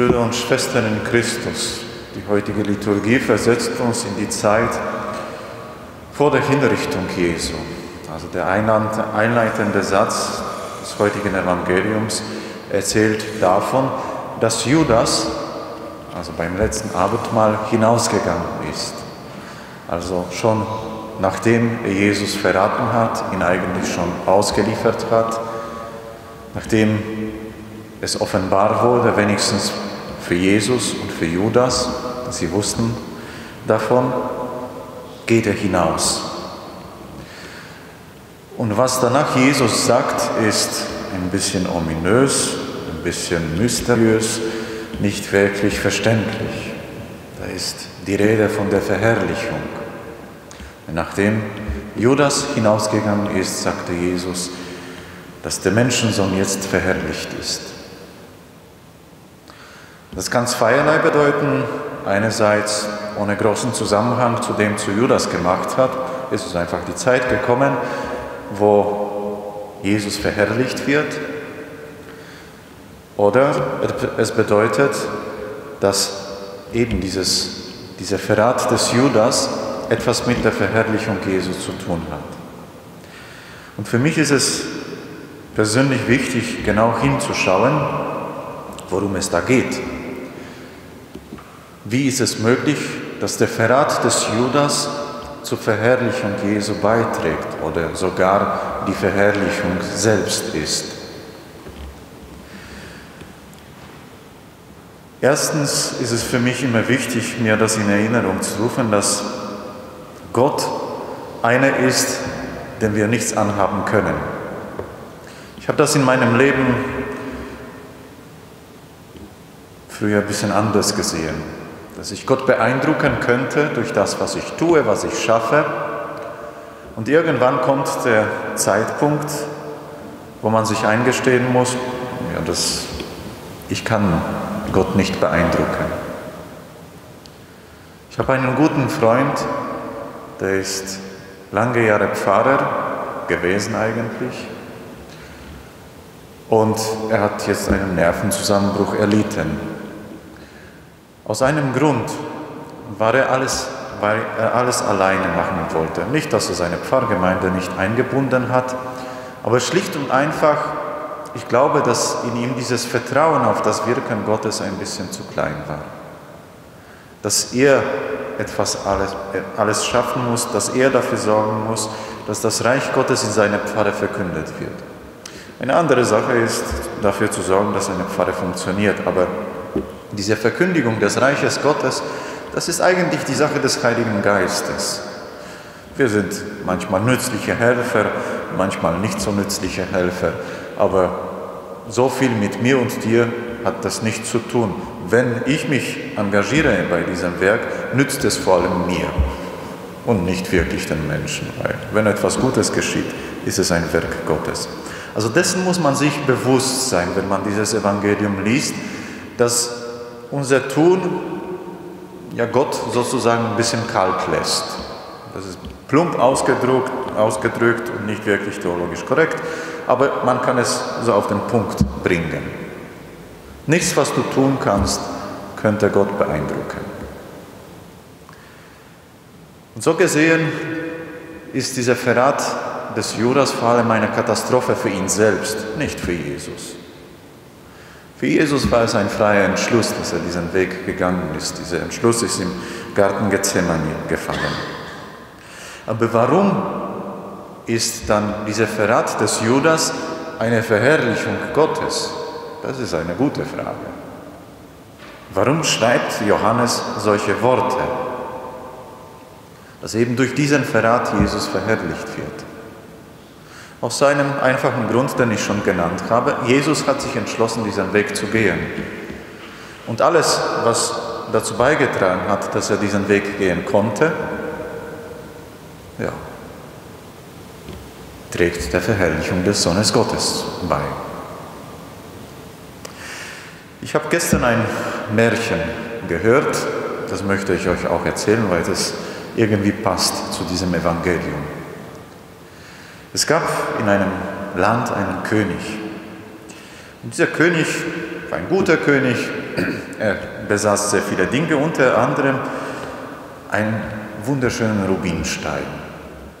Brüder und Schwestern in Christus, die heutige Liturgie versetzt uns in die Zeit vor der Hinrichtung Jesu. Also der einleitende Satz des heutigen Evangeliums erzählt davon, dass Judas, also beim letzten Abendmahl, hinausgegangen ist. Also schon nachdem er Jesus verraten hat, ihn eigentlich schon ausgeliefert hat, nachdem es offenbar wurde, wenigstens für Jesus und für Judas, sie wussten davon, geht er hinaus. Und was danach Jesus sagt, ist ein bisschen ominös, ein bisschen mysteriös, nicht wirklich verständlich. Da ist die Rede von der Verherrlichung. Nachdem Judas hinausgegangen ist, sagte Jesus, dass der Menschensohn jetzt verherrlicht ist. Das kann zweierlei bedeuten. Einerseits ohne großen Zusammenhang zu dem, zu Judas gemacht hat, ist es einfach die Zeit gekommen, wo Jesus verherrlicht wird. Oder es bedeutet, dass eben dieses, dieser Verrat des Judas etwas mit der Verherrlichung Jesu zu tun hat. Und für mich ist es persönlich wichtig, genau hinzuschauen, worum es da geht. Wie ist es möglich, dass der Verrat des Judas zur Verherrlichung Jesu beiträgt oder sogar die Verherrlichung selbst ist? Erstens ist es für mich immer wichtig, mir das in Erinnerung zu rufen, dass Gott einer ist, dem wir nichts anhaben können. Ich habe das in meinem Leben früher ein bisschen anders gesehen, dass ich Gott beeindrucken könnte durch das, was ich tue, was ich schaffe. Und irgendwann kommt der Zeitpunkt, wo man sich eingestehen muss, ja, das, ich kann Gott nicht beeindrucken. Ich habe einen guten Freund, der ist lange Jahre Pfarrer gewesen eigentlich. Und er hat jetzt einen Nervenzusammenbruch erlitten. Aus einem Grund, weil er alles, weil er alles alleine machen wollte. Nicht, dass er seine Pfarrgemeinde nicht eingebunden hat, aber schlicht und einfach, ich glaube, dass in ihm dieses Vertrauen auf das Wirken Gottes ein bisschen zu klein war. Dass er etwas alles, alles schaffen muss, dass er dafür sorgen muss, dass das Reich Gottes in seiner Pfarre verkündet wird. Eine andere Sache ist, dafür zu sorgen, dass eine Pfarre funktioniert. Aber diese Verkündigung des Reiches Gottes, das ist eigentlich die Sache des Heiligen Geistes. Wir sind manchmal nützliche Helfer, manchmal nicht so nützliche Helfer, aber so viel mit mir und dir hat das nichts zu tun. Wenn ich mich engagiere bei diesem Werk, nützt es vor allem mir und nicht wirklich den Menschen. Weil wenn etwas Gutes geschieht, ist es ein Werk Gottes. Also dessen muss man sich bewusst sein, wenn man dieses Evangelium liest, dass unser Tun ja Gott sozusagen ein bisschen kalt lässt. Das ist plump ausgedrückt, ausgedrückt und nicht wirklich theologisch korrekt, aber man kann es so auf den Punkt bringen. Nichts, was du tun kannst, könnte Gott beeindrucken. Und so gesehen ist dieser Verrat des Judas vor allem eine Katastrophe für ihn selbst, nicht für Jesus. Für Jesus war es ein freier Entschluss, dass er diesen Weg gegangen ist. Dieser Entschluss ist im Garten Gethsemane gefallen. Aber warum ist dann dieser Verrat des Judas eine Verherrlichung Gottes? Das ist eine gute Frage. Warum schreibt Johannes solche Worte? Dass eben durch diesen Verrat Jesus verherrlicht wird. Aus seinem einfachen Grund, den ich schon genannt habe, Jesus hat sich entschlossen, diesen Weg zu gehen. Und alles, was dazu beigetragen hat, dass er diesen Weg gehen konnte, ja, trägt der Verherrlichung des Sohnes Gottes bei. Ich habe gestern ein Märchen gehört, das möchte ich euch auch erzählen, weil das irgendwie passt zu diesem Evangelium. Es gab in einem Land einen König. Und dieser König war ein guter König, Er besaß sehr viele Dinge, unter anderem einen wunderschönen Rubinstein.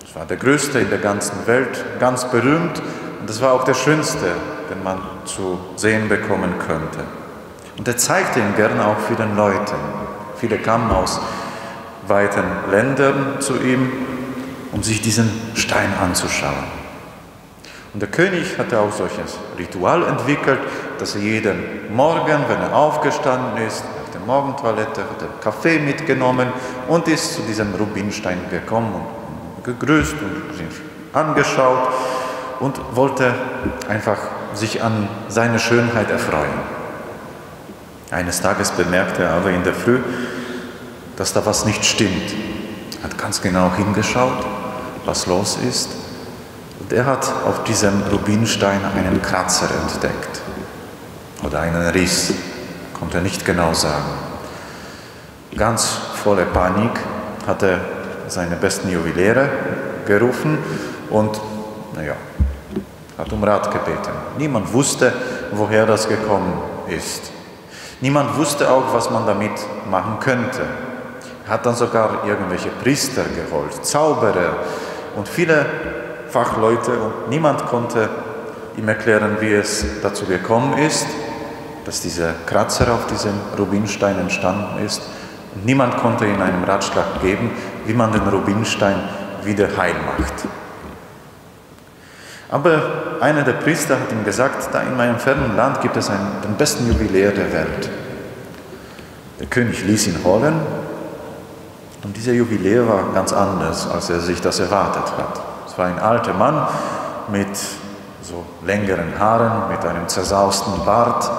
Das war der größte in der ganzen Welt, ganz berühmt und das war auch der schönste, den man zu sehen bekommen könnte. Und er zeigte ihn gerne auch vielen Leuten. Viele kamen aus weiten Ländern zu ihm, um sich diesen Stein anzuschauen. Und der König hatte auch solches Ritual entwickelt, dass er jeden Morgen, wenn er aufgestanden ist, nach der Morgentoilette, hat er Kaffee mitgenommen und ist zu diesem Rubinstein gekommen und gegrüßt und sich angeschaut und wollte einfach sich an seine Schönheit erfreuen. Eines Tages bemerkte er aber in der Früh, dass da was nicht stimmt. Er hat ganz genau hingeschaut, was los ist und er hat auf diesem Rubinstein einen Kratzer entdeckt oder einen Riss, konnte er nicht genau sagen. Ganz voller Panik hat er seine besten Juweliere gerufen und, naja, hat um Rat gebeten. Niemand wusste, woher das gekommen ist. Niemand wusste auch, was man damit machen könnte. Er hat dann sogar irgendwelche Priester geholt, Zauberer und viele Fachleute und niemand konnte ihm erklären, wie es dazu gekommen ist, dass dieser Kratzer auf diesem Rubinstein entstanden ist. Und niemand konnte ihm einen Ratschlag geben, wie man den Rubinstein wieder heil macht. Aber einer der Priester hat ihm gesagt, da in meinem fernen Land gibt es einen, den besten Jubiläer der Welt. Der König ließ ihn holen und dieser Jubiläer war ganz anders, als er sich das erwartet hat. Es war ein alter Mann mit so längeren Haaren, mit einem zersausten Bart.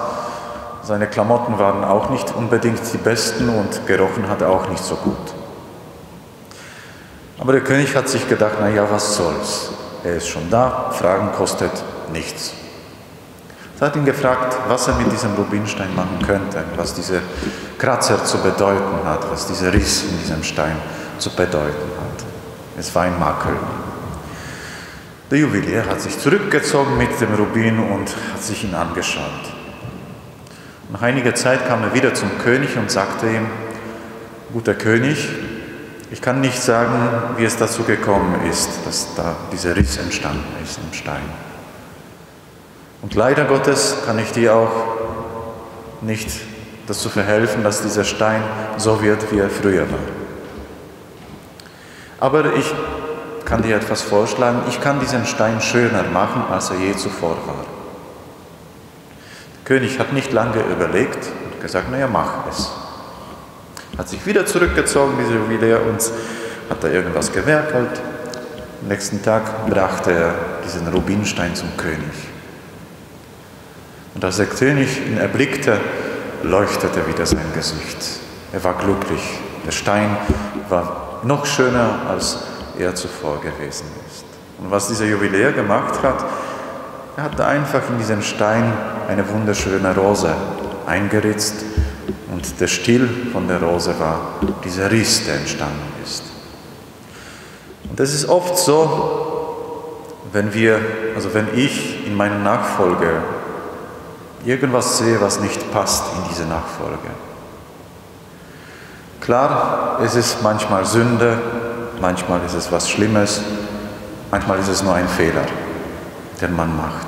Seine Klamotten waren auch nicht unbedingt die besten und gerochen hat er auch nicht so gut. Aber der König hat sich gedacht, na ja, was soll's? Er ist schon da, Fragen kostet nichts. Er hat ihn gefragt, was er mit diesem Rubinstein machen könnte, was dieser Kratzer zu bedeuten hat, was dieser Riss in diesem Stein zu bedeuten hat. Es war ein Makel. Der Juwelier hat sich zurückgezogen mit dem Rubin und hat sich ihn angeschaut. Nach einiger Zeit kam er wieder zum König und sagte ihm, guter König, ich kann nicht sagen, wie es dazu gekommen ist, dass da dieser Riss entstanden ist im Stein. Und leider Gottes kann ich dir auch nicht dazu verhelfen, dass dieser Stein so wird, wie er früher war. Aber ich kann dir etwas vorschlagen. Ich kann diesen Stein schöner machen, als er je zuvor war. Der König hat nicht lange überlegt und gesagt, naja, mach es. Hat sich wieder zurückgezogen, dieser Juwelier, und hat da irgendwas gewerkelt. Am nächsten Tag brachte er diesen Rubinstein zum König. Als der König ihn erblickte, leuchtete wieder sein Gesicht. Er war glücklich. Der Stein war noch schöner als er zuvor gewesen ist. Und was dieser Jubiläer gemacht hat, er hat einfach in diesen Stein eine wunderschöne Rose eingeritzt und der Stiel von der Rose war dieser Riss, der entstanden ist. Und das ist oft so, wenn wir, also wenn ich in meiner Nachfolge irgendwas sehe, was nicht passt in diese Nachfolge. Klar, es ist manchmal Sünde, manchmal ist es was Schlimmes, manchmal ist es nur ein Fehler, den man macht.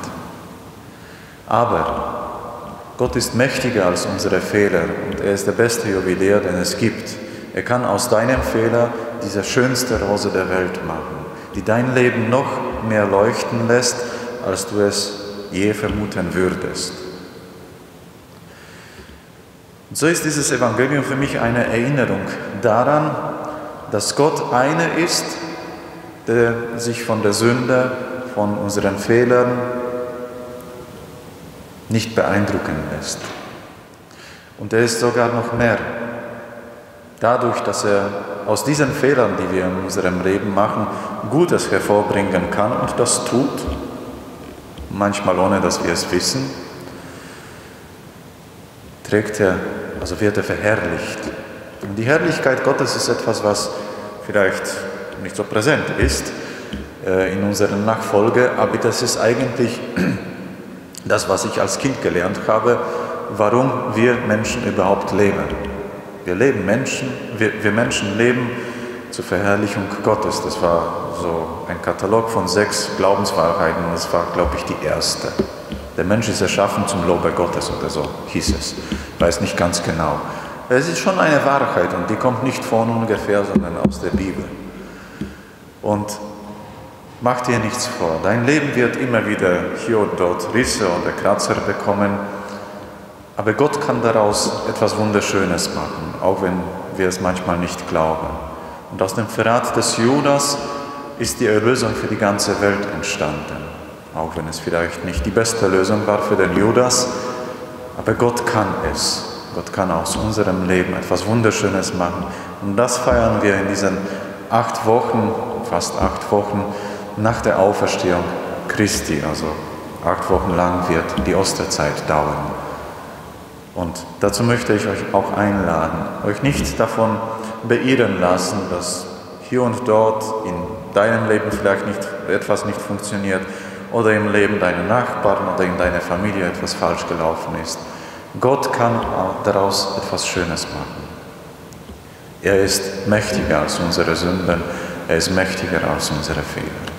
Aber Gott ist mächtiger als unsere Fehler und er ist der beste Juwelier, den es gibt. Er kann aus deinem Fehler diese schönste Rose der Welt machen, die dein Leben noch mehr leuchten lässt, als du es je vermuten würdest. Und so ist dieses Evangelium für mich eine Erinnerung daran, dass Gott einer ist, der sich von der Sünde, von unseren Fehlern nicht beeindrucken lässt. Und er ist sogar noch mehr. Dadurch, dass er aus diesen Fehlern, die wir in unserem Leben machen, Gutes hervorbringen kann und das tut, manchmal ohne dass wir es wissen, trägt er, also wird er verherrlicht und die Herrlichkeit Gottes ist etwas, was vielleicht nicht so präsent ist äh, in unserer Nachfolge, aber das ist eigentlich das, was ich als Kind gelernt habe, warum wir Menschen überhaupt leben. Wir leben Menschen, wir, wir Menschen leben zur Verherrlichung Gottes. Das war so ein Katalog von sechs Glaubenswahrheiten. Das war, glaube ich, die erste. Der Mensch ist erschaffen zum Lobe Gottes oder so hieß es. Ich weiß nicht ganz genau. Es ist schon eine Wahrheit und die kommt nicht von ungefähr, sondern aus der Bibel. Und mach dir nichts vor. Dein Leben wird immer wieder hier und dort Risse oder Kratzer bekommen. Aber Gott kann daraus etwas Wunderschönes machen, auch wenn wir es manchmal nicht glauben. Und aus dem Verrat des Judas ist die Erlösung für die ganze Welt entstanden. Auch wenn es vielleicht nicht die beste Lösung war für den Judas, aber Gott kann es. Gott kann aus unserem Leben etwas Wunderschönes machen. Und das feiern wir in diesen acht Wochen, fast acht Wochen nach der Auferstehung Christi. Also acht Wochen lang wird die Osterzeit dauern. Und dazu möchte ich euch auch einladen, euch nicht davon beirren lassen, dass hier und dort in deinem Leben vielleicht nicht, etwas nicht funktioniert oder im Leben deiner Nachbarn oder in deiner Familie etwas falsch gelaufen ist. Gott kann daraus etwas Schönes machen. Er ist mächtiger als unsere Sünden, er ist mächtiger als unsere Fehler.